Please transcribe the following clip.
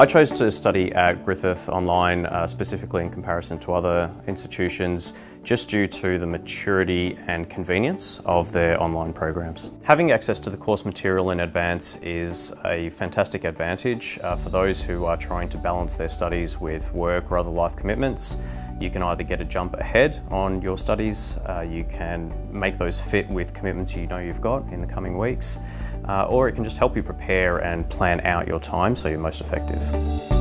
I chose to study at Griffith Online uh, specifically in comparison to other institutions just due to the maturity and convenience of their online programs. Having access to the course material in advance is a fantastic advantage uh, for those who are trying to balance their studies with work or other life commitments. You can either get a jump ahead on your studies, uh, you can make those fit with commitments you know you've got in the coming weeks, uh, or it can just help you prepare and plan out your time so you're most effective.